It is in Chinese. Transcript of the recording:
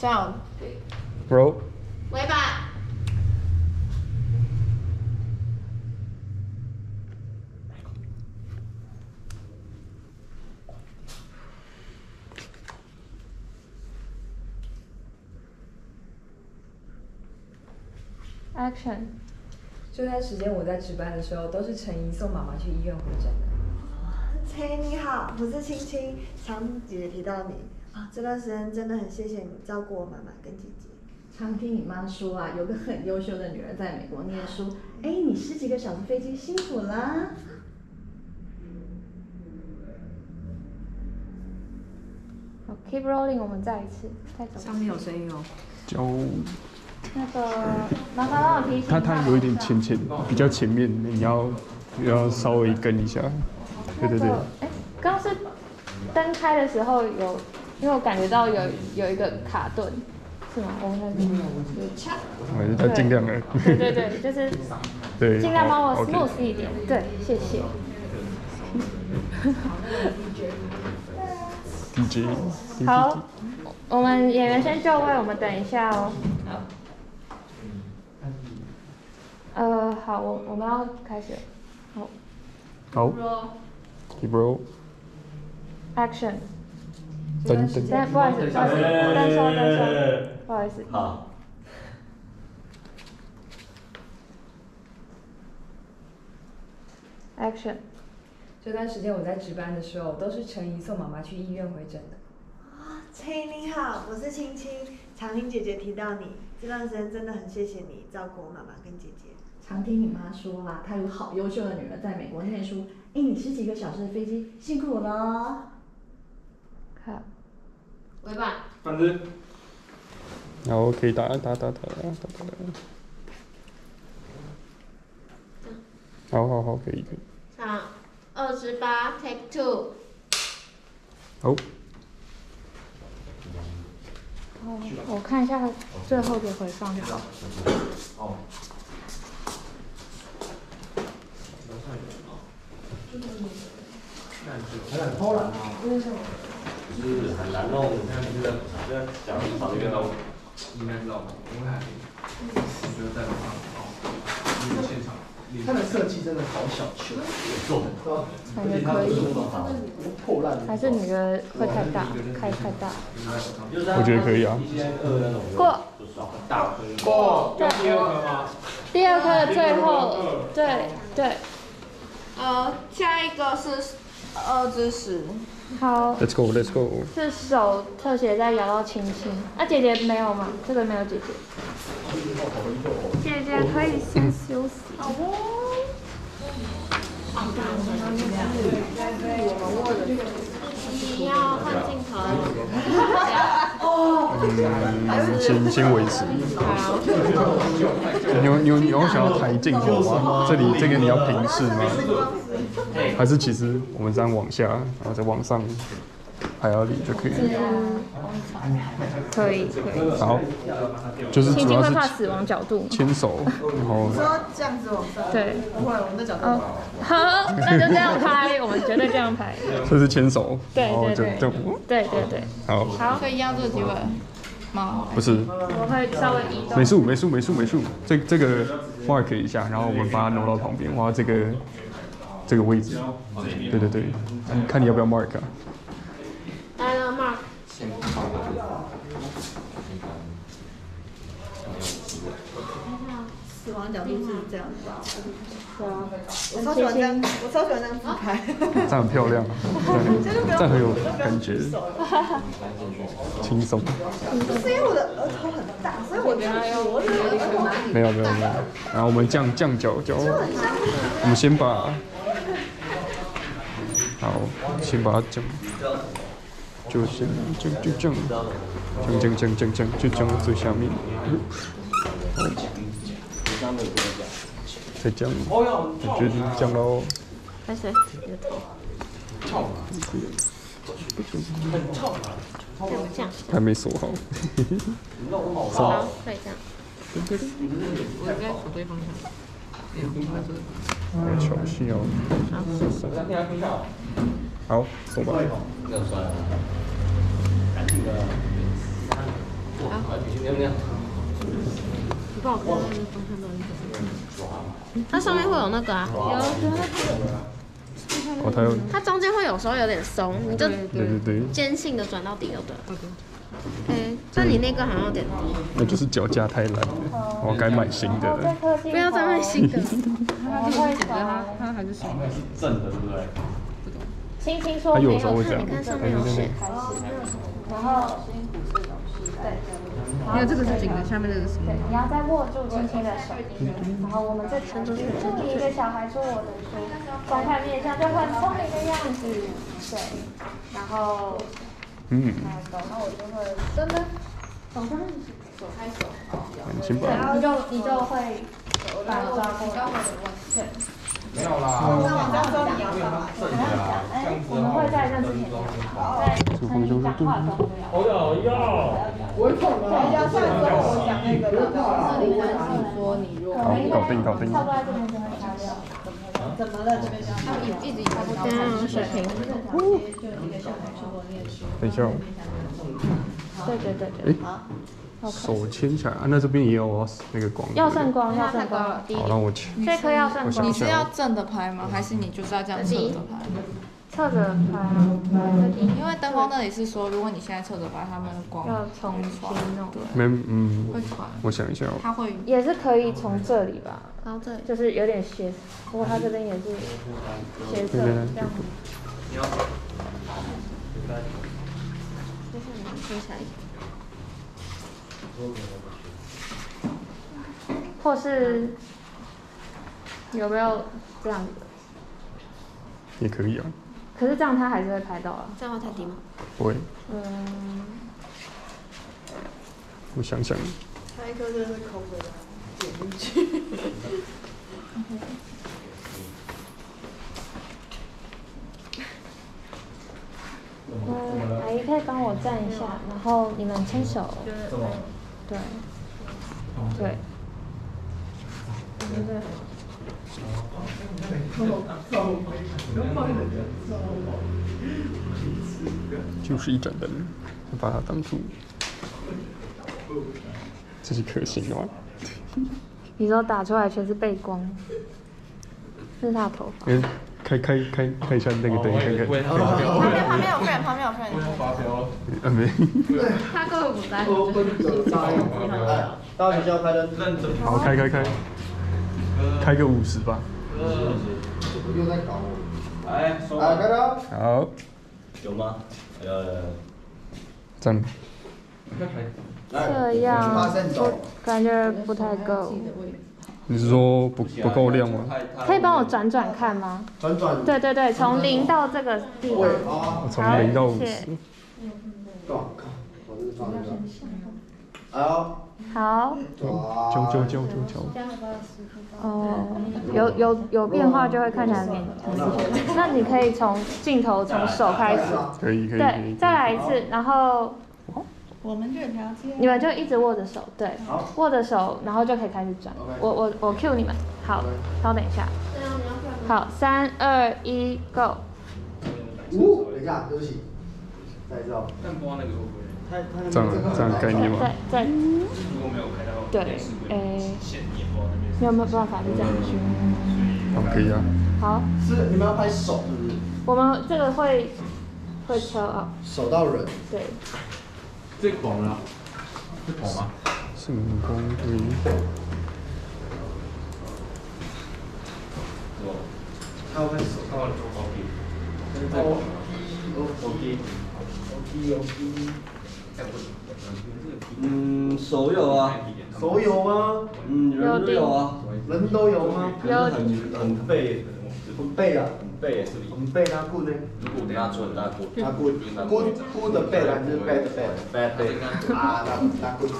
Sound. Roll 尾板，Action，这段时间我在值班的时候，都是陈怡送妈妈去医院回诊的。嘿，你好，我是青青，常姐姐提到你。啊，这段时间真的很谢谢你照顾我妈妈跟姐姐。常听你妈说啊，有个很优秀的女儿在美国念书。哎，你十几个小时飞机辛苦啦。好，Keep rolling，我们再一次，再走。上面有声音哦。就那个，麻烦帮我提醒它它有一点前前比较前面，你要你要稍微跟一下。对对对，哎，刚刚是灯开的时候有，因为我感觉到有有一个卡顿，是吗？我们那边有掐。我尽量的。对对对，就是 对，尽量帮我 smooth 一点。对，谢谢。DJ，好，我们演员先就位，我们等一下哦。好呃，好，我我们要开始了。好好，keep roll，，Action。噔噔等下，不好意思，不好意思，灯收灯收，不好意思。好。Action。这段时间我在值班的时候，都是陈怡送妈妈去医院回诊的。啊，嘿，你好，我是青青，常听姐姐提到你，这段时间真的很谢谢你照顾我妈妈跟姐姐。常听你妈说啊，她有好优秀的女儿在美国念书。哎，你十几个小时的飞机辛苦了。好。尾板，反正然后可以打打打打打打打。好好好，可以可以。好二十八，Take two。好，哦，我看一下最后的回放就好。哦。很偷懒啊！就是很难弄，像这个这个讲法律都应该知道吧？因为还我觉得在楼上哦，那个现场，它的设计真的好小气，做感觉可以。破烂还是你的会太大，开太大。我觉得可以啊。过。过，有第二颗吗？第二颗的最后，对对。呃，下一个是二之十。好。Let's go, let's go。是手特写在摇到青青，啊姐姐没有吗？这个没有姐姐。姐姐可以先休息。好哦。你要换镜头。嗯，先先维持。你有你有你有想要抬镜头吗？这里这个你要平视吗？还是其实我们这样往下，然后再往上排到里就可以了。可以可以。好，就是青青会主要是怕死亡角度。牵手，然后说这样子往上。对。不会，我们的角度。哦，好，那就这样拍，我们绝对这样拍。这是牵手，对对对对对对。好，好。可以要做几尾吗？不是。我会稍微移动。美术美术美术美术，这这个 mark 一下，然后我们把它挪到旁边，哇这个这个位置。对对对，看看你要不要 mark 啊？来了，Mark。死亡角度是这样子吧？对啊。我超喜欢这样，我超喜欢这样自拍。这样很漂亮这样很有感觉，轻松。是因为我的额头很大，所以我觉得我的额头没有没有没有，然后我们降降角角，我们先把，好，先把它降，就先降就降，降降降降降，就降到最下面，再降，我决定降到，开始，你的头。还没锁好，好，可以这样。我应该手对方向。好巧笑，好，走吧。亮亮。你帮我看看那个方向到底怎么它上面会有那个啊，哦，它有，它中间会有时候有点松，你就对对对，坚信的转到底就对了。哎，那你那个好像有点低，那就是脚架太烂了，我该买新的了。不要再买新的。我会它它还是什么？正的，对不对？轻轻说它没有有时候会这样，你看上对面有写然后对，因为这个是紧的，下面这个是什么对，？你要再握住轻轻的手，然后我们再传出去。祝你一个小孩说我的书，观看面相就很聪明的样子，对，然后嗯，那走，那我就会真的手上手开手，很辛苦。对，你就你就会把抓过来，对。没有啦。我们会在那之前讲好，在陈你讲话的时候就要。哦哟哟。不会痛啊。要上次我讲那个的，是你男性说你弱，好，搞定搞定。差不多在这边就会擦掉。怎么了？这边他们一一直以来都这样水平。等一下哦，对对对对。哎，手牵起来啊，那这边也有哦，那个光。要圣光，要圣光，好，让我牵。这颗要圣我想光你。是要正的拍吗？还是你就是要这样侧着拍？侧着拍，因为灯光那里是说，如果你现在侧着拍，他们的光要从传前弄，没，嗯会，传，我想一下哦，它会也是可以从这里吧，然后这里，就是有点斜，不过它这边也是斜侧这样。就是你们听起来。或是有没有这样子？也可以啊，可是这样它还是会拍到啊。这样会太低吗？不会，嗯，我想想，下一颗就是口水的，剪进去。嗯，阿姨可以帮我站一下，然后你们牵手。对。对。就是一盏灯，就把它当住，这是可行的吗？你说打出来全是背光，这是他的头发。嗯，开开开开一下那个灯，看看。旁边旁边有客人，旁边有客人。啊没，他根本不在。大学校开灯。好开开开，开个五十吧。又在搞我。哎，收啊，开灯。好，有吗？有有有。这样，这样不感觉不太够，你是说不不够亮吗？可以帮我转转看吗？转转。对对对，从零到这个地方。啊。从零到五谢十，我这是放那个。好。好，揪揪揪揪揪，哦，有有有变化就会看起来很明显。那你可以从镜头从手开始，可以可以可对，以。再来一次，然后我们这条街。你们就一直握着手，对，握着手，然后就可以开始转。我我我 cue 你们，好，稍等一下。好，三二一，Go。五，等一下，对不起。再一次哦。但播那个会不会？这样这样概念吗？对对如果没有开到对，诶，线，也不知道那边没有没有办法就这样去。好，可以啊。好，是你们要拍手，是不是？我们这个会会抽啊，手到人。对，最广了，是广吗？圣光辉，他要拍手。看完之后 OK。OK。OK OK。嗯，手有啊，手有吗？嗯，人都有啊，人都有吗？可是很很背，很背啊，背，很背他 good good，good 的背还是背的背？背背，啊，那那棍。